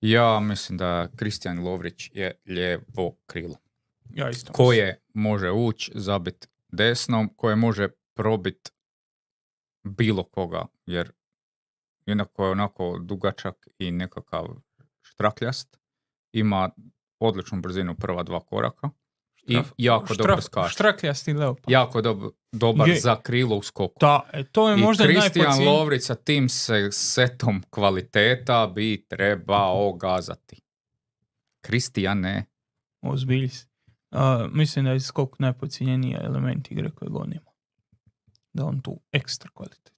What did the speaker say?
Ja mislim da Kristijan Lovrić je lijevo krilo. Ja isto. Koje može ući, zabit desnom, koje može probit bilo koga, jer jednako je onako dugačak i nekakav štrakljast. Ima odličnu brzinu prva dva koraka i Štraf- jako dobro štraf- skače. Štrakljasti leopard. Jako dob- dobar Je. za krilo u skoku. Da, e, to je I možda Kristijan Lovrić sa tim se setom kvaliteta bi trebao gazati. Kristijane, Ozbilji si. A, mislim da je skok najpocijenjeniji element igre kojeg on ima. Da on tu ekstra kvalitet.